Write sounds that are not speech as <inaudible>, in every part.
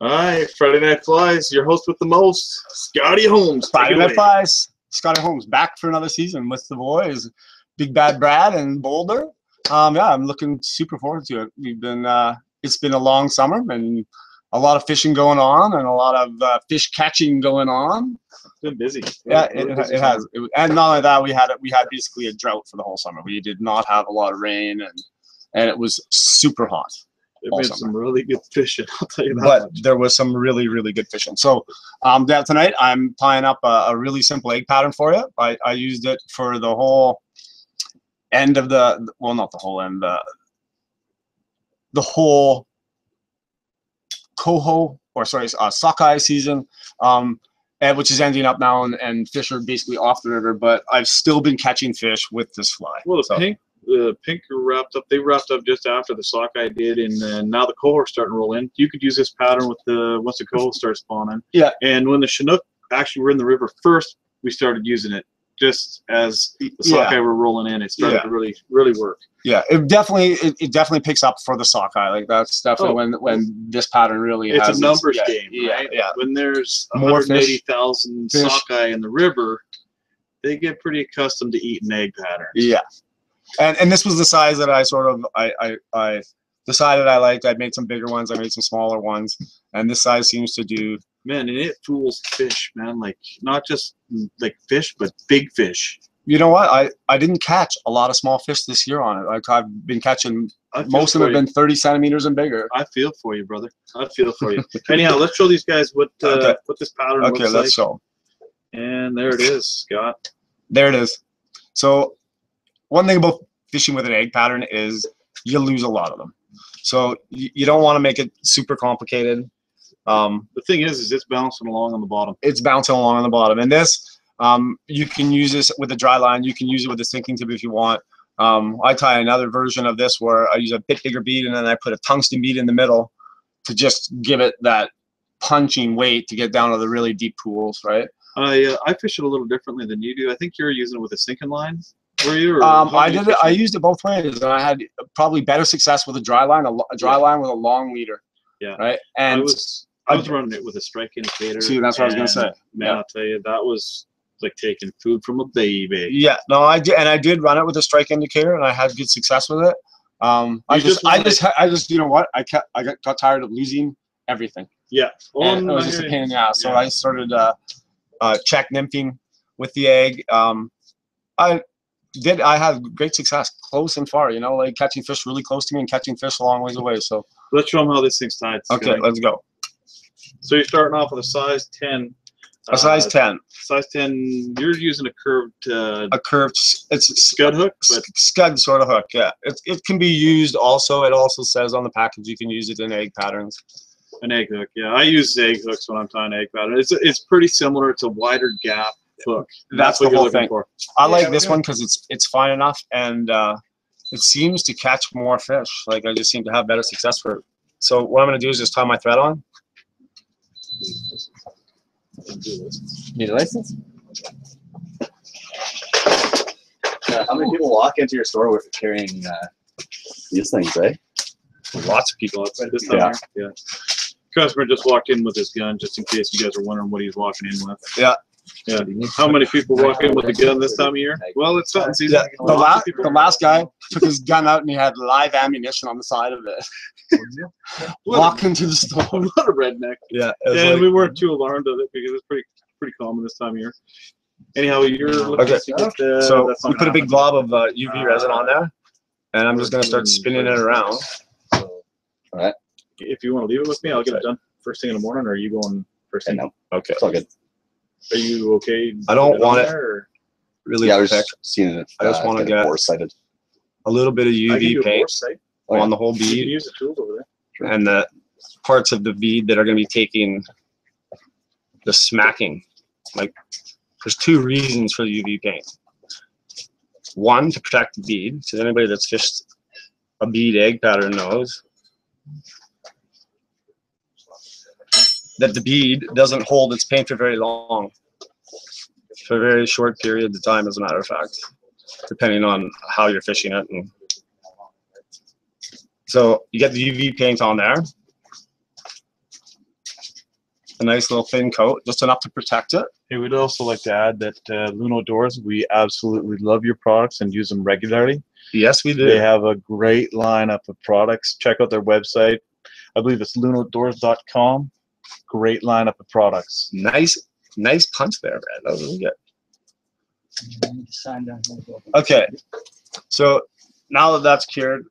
All right, Friday Night Flies, your host with the most, Scotty Holmes. Friday Night. Flies. Scotty Holmes back for another season with the boys, Big Bad Brad and Boulder. Um, yeah, I'm looking super forward to it. We've been uh, it's been a long summer and a lot of fishing going on and a lot of uh, fish catching going on. It's been busy. Yeah, Really it, busy it has. It, was- and not only that, we had we had basically a drought for the whole summer. We did not have a lot of rain and and it was super hot. All been summer. some really good fishing, <laughs> I'll tell you that. but much. there was some really really good fishing so um yeah tonight i'm tying up a, a really simple egg pattern for you I, I used it for the whole end of the well not the whole end the the whole coho or sorry uh, sockeye season um and which is ending up now and, and fish are basically off the river but i've still been catching fish with this fly Well, the So- pink, the pink wrapped up. They wrapped up just after the sockeye did, and uh, now the coho's starting to roll in. You could use this pattern with the once the coho starts spawning. Yeah. And when the chinook actually were in the river first, we started using it just as the Yeah. sockeye were rolling in. It started Yeah. to really, really work. Yeah, it definitely it, it definitely picks up for the sockeye. Like that's definitely Oh. when when this pattern really It's a numbers yeah, game, Yeah, right? yeah, When there's More fish. 180,000 sockeye in the river, they get pretty accustomed to eating egg patterns. yeah. And and this was the size that I sort of I I, I decided I liked. I made some bigger ones. I made some smaller ones, and this size seems to do. Man, and it fools fish, man. Like not just like fish, but big fish. You know what? I I didn't catch a lot of small fish this year on it. Like I've been catching most of them have been 30 centimeters and bigger. I feel for you, brother. I feel for you. <laughs> Anyhow, let's show these guys what uh, Okay. what this pattern Okay, looks let's show. And there it is, Scott. There it is. So one thing about fishing with an egg pattern is you lose a lot of them. So you, you don't want to make it super complicated. Um, The thing is, is it's bouncing along on the bottom. it's bouncing along on the bottom. And this, um, you can use this with a dry line. You can use it with a sinking tip if you want. Um, I tie another version of this where I use a bit bigger bead and then I put a tungsten bead in the middle to just give it that punching weight to get down to the really deep pools, right? I uh, I fish it a little differently than you do. I think you're using it with a sinking line. Were you? Um, I did it. I used it both ways, and I had probably better success with a dry line, a, a dry Yeah. line with a long leader. Yeah. Right. I And was I was running it with a strike indicator. See, that's what I was gonna say. Man, Yeah. I'll tell you, that was like taking food from a baby. yeah, no, I did, and I did run it with a strike indicator, and I had good success with it. Um, I just, just I just, I just, you know what? I kept, I got, got tired of losing everything, Yeah. and it was just a pain in the ass. So Yeah. I started uh, uh, check nymphing with the egg. Um, I did. I had great success, close and far. You know, like catching fish really close to me and catching fish a long ways away. So Let's show them how this thing's tied. okay, Scotty. let's go. So you're starting off with a size 10. A size uh, ten, Size 10, you're using a curved uh, a curved. It's a scud hook, but scud sort of hook. Yeah, it, it can be used also. It also says on the package you can use it in egg patterns. an egg hook. Yeah, I use egg hooks when I'm tying egg patterns. It's it's pretty similar. It's a wider gap hook. And That's what the you're whole looking thing. for. I Yeah, like this okay. one because it's it's fine enough and uh, it seems to catch more fish. Like I just seem to have better success for it. So what I'm gonna do is just tie my thread on. Need a license? Uh, how many people walk into your store with carrying uh, these things, eh? Lots of people outside this time. Yeah. Yeah. Customer just walked in with his gun, just in case you guys are wondering what he's walking in with. Yeah. Yeah. How many people walk in with a gun this time of year? Well, it's hunting season. Yeah, the Lots of last the last guy took his gun out and he had live ammunition on the side of it. <laughs> What Walk into the store. <laughs> what a redneck. Yeah, And we weren't too alarmed of it because it's pretty pretty common this time of year. Anyhow, you're looking Okay. to get uh, so we not put a big happening. glob of uh, UV resin on there, and I'm just gonna start spinning it around. All right. If you want to leave it with me, I'll get it done first thing in the morning. Or are you going first And thing? no, Okay. it's all good. Are you okay? I don't with want it or- Really yeah, I was just seeing it. I just uh, wanna get it get- foresighted. A little bit of I can do UV paint foresight. Oh, yeah. on the whole You can bead. use the tools over there. and the parts of the bead that are going to be taking the smacking. Like, there's two reasons for the UV paint. One, to protect the bead. So anybody that's fished a bead egg pattern knows that the bead doesn't hold its paint for very long. For a very short period of time, as a matter of fact, depending on how you're fishing it. And so you get the UV paint on there. a nice little thin coat, just enough to protect it. Hey, we'd also like to add that uh, Loon Outdoors, we absolutely love your products and use them regularly. Yes, we do. They have a great lineup of products. Check out their website. I believe it's loonoutdoors.com. Great lineup of products. Nice, nice punch there, man. That was really good. Sign down here. Okay, so now that that's cured,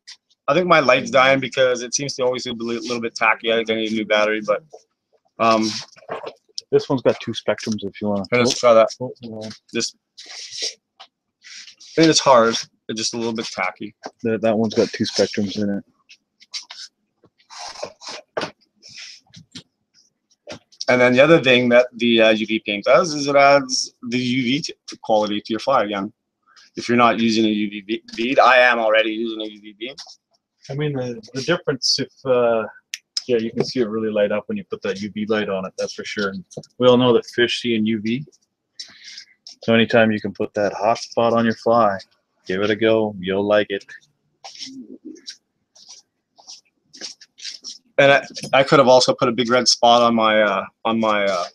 I think my light's dying because it seems to always be a little bit tacky. I think I need a new battery, but um, This one's got two spectrums if you want let's try that. to. Just, I think it's hard. It's just a little bit tacky. That, that one's got two spectrums in it. And then the other thing that the uh, UV paint does is it adds the UV quality to your fly again. If you're not using a UV bead, I am already using a UV bead. I mean, the, the difference if, uh, yeah, you can see it really light up when you put that UV light on it, that's for sure. And we all know that fish see in UV. So anytime you can put that hot spot on your fly, give it a go. You'll like it. And I, I could have also put a big red spot on my uh, on my uh,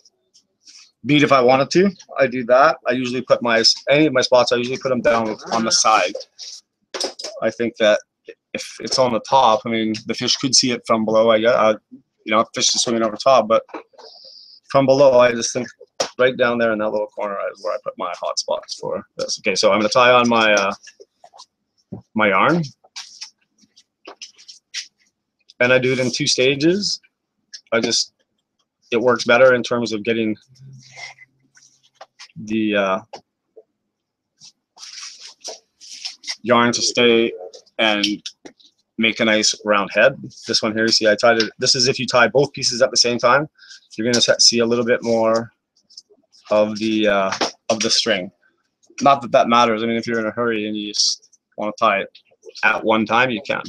bead if I wanted to. I do that. I usually put my any of my spots. I usually put them down on the side. I think that if it's on the top, I mean, the fish could see it from below. I guess, uh, you know, fish is swimming over top, but from below, I just think right down there in that little corner is where I put my hot spots for this. Okay, so I'm gonna tie on my uh, my yarn and I do it in two stages. I just it works better in terms of getting the uh, yarn to stay and make a nice round head. This one here, you see, I tied it. This is if you tie both pieces at the same time, you're gonna see a little bit more of the uh, of the string. Not that that matters. I mean, if you're in a hurry and you just want to tie it at one time, you can.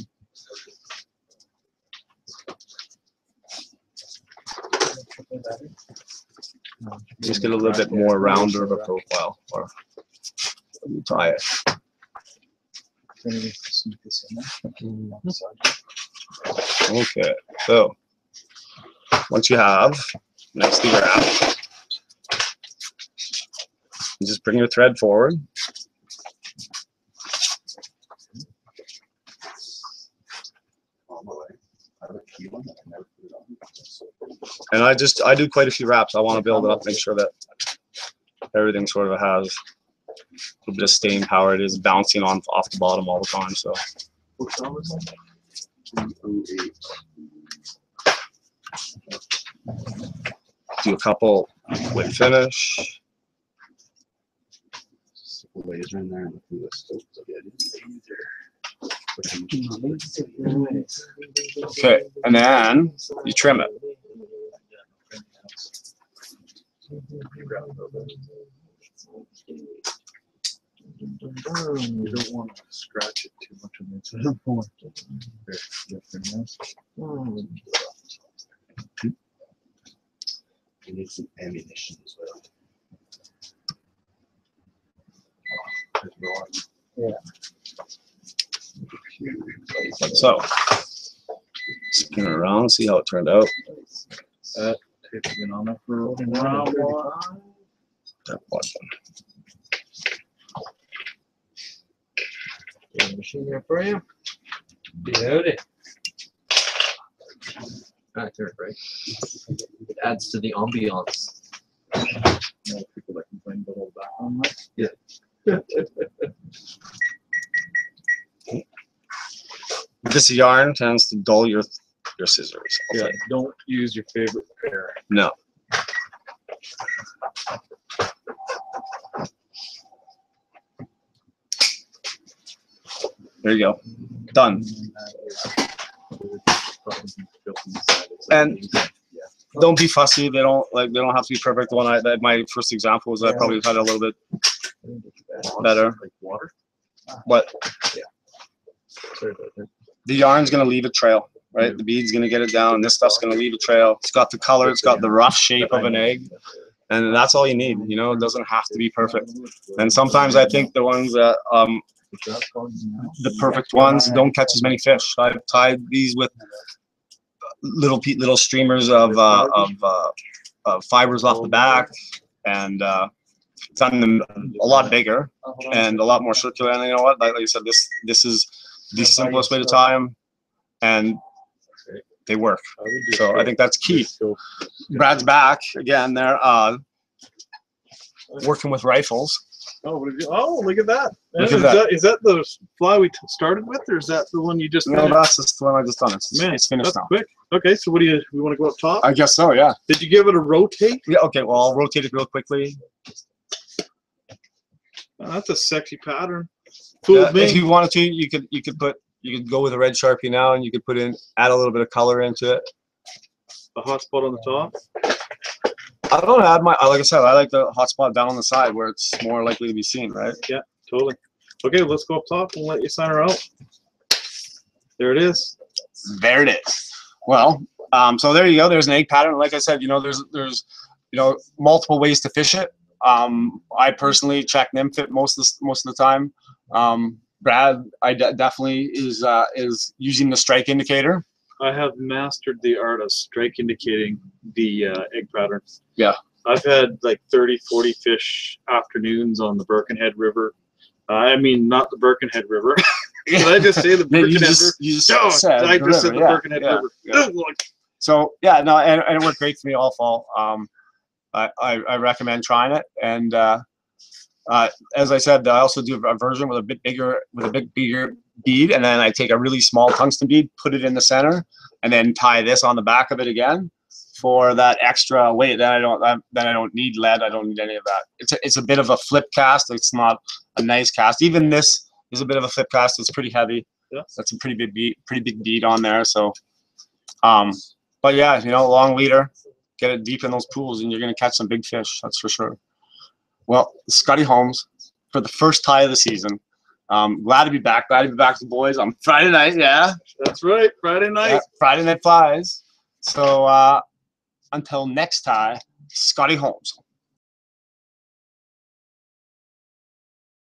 Just get a little bit more rounder of a profile or tie it. Okay, so once you have nicely wrapped, you just bring your thread forward. And I just, I do quite a few wraps. I want to build it up, make sure that everything sort of has a little bit of staying power. It is bouncing on off the bottom all the time, so. Do a couple with finish. Laser in there. Okay, and then you trim it. You don't want to scratch it too much on the inside point. Very different, yes. You need some ammunition as well. So, spin it around, see how it turned out. Tape's been on there for a while. That button. Got a Machine there for you. Beauty. Back there, right? It adds to the ambiance. You <laughs> know, people that complain about all that. I'm like, This yarn tends to dull your your scissors. I'll Yeah, say. don't use your favorite pair. No. There you go. Done. And don't be fussy. They don't like they don't have to be perfect. The one I that my first example was I probably had a little bit better. Like water. But yeah. Sorry about that. The yarn's gonna leave a trail, right? The bead's gonna get it down. This stuff's gonna leave a trail. It's got the color. It's got the rough shape of an egg, and that's all you need. You know, it doesn't have to be perfect. And sometimes I think the ones that um the perfect ones don't catch as many fish. I've tied these with little pe- little streamers of uh, of uh, uh, fibers off the back, and uh, it's on them a lot bigger and a lot more circular. And you know what? Like, like I said, this this is the simplest way to tie them, and they work. So I think that's key. Brad's back again. There, uh, working with rifles. Oh, what you, oh, look at that. Look is, at that. that. is that the fly we t- started with, or is that the one you just No, finished? that's just the one I just done. It's, Man, it's finished that's now. quick. Okay, so what do you, we want to go up top? I guess so. Yeah. Did you give it a rotate? Yeah. Okay. Well, I'll rotate it real quickly. Oh, that's a sexy pattern. Fooled Yeah, me. if you wanted to, you could you could put you could go with a red sharpie now, and you could put in add a little bit of color into it. the hot spot on the top. I don't add my like I said, I like the hot spot down on the side where it's more likely to be seen, right? Yeah, totally. Okay, let's go up top and let you sign her out. There it is. There it is. Well, um, so there you go. There's an egg pattern. Like I said, you know, there's there's you know multiple ways to fish it. Um, I personally check nymph it most of the, most of the time. Um, Brad, I de- definitely is uh, is using the strike indicator. I have mastered the art of strike indicating the uh, egg pattern. Yeah. I've had like 30, 40 fish afternoons on the Birkenhead River. Uh, I mean, not the Birkenhead River. <laughs> Did I just say the Yeah, <laughs> you Birkenhead just, River? you just No, said I just said the yeah, Birkenhead yeah, River. yeah. Oh. So yeah, no, and, and it worked great for me all fall. Um, I, I, I recommend trying it. And uh, uh, as I said, I also do a version with a bit bigger, with a bit bigger bead, and then I take a really small tungsten bead, put it in the center, and then tie this on the back of it again for that extra weight. Then I don't, that- then I don't need lead. I don't need any of that. It's a, it's a bit of a flip cast. It's not a nice cast. Even this is a bit of a flip cast. It's pretty heavy. Yeah. That's a pretty big bead, pretty big bead on there. So, um, but yeah, you know, long leader, get it deep in those pools, and you're gonna catch some big fish. That's for sure. Well, Scotty Holmes for the first tie of the season. Um, glad to be back. Glad to be back with the boys on Friday night. Yeah, That's right. Friday night. yeah, Friday night flies. So uh, until next tie, Scotty Holmes.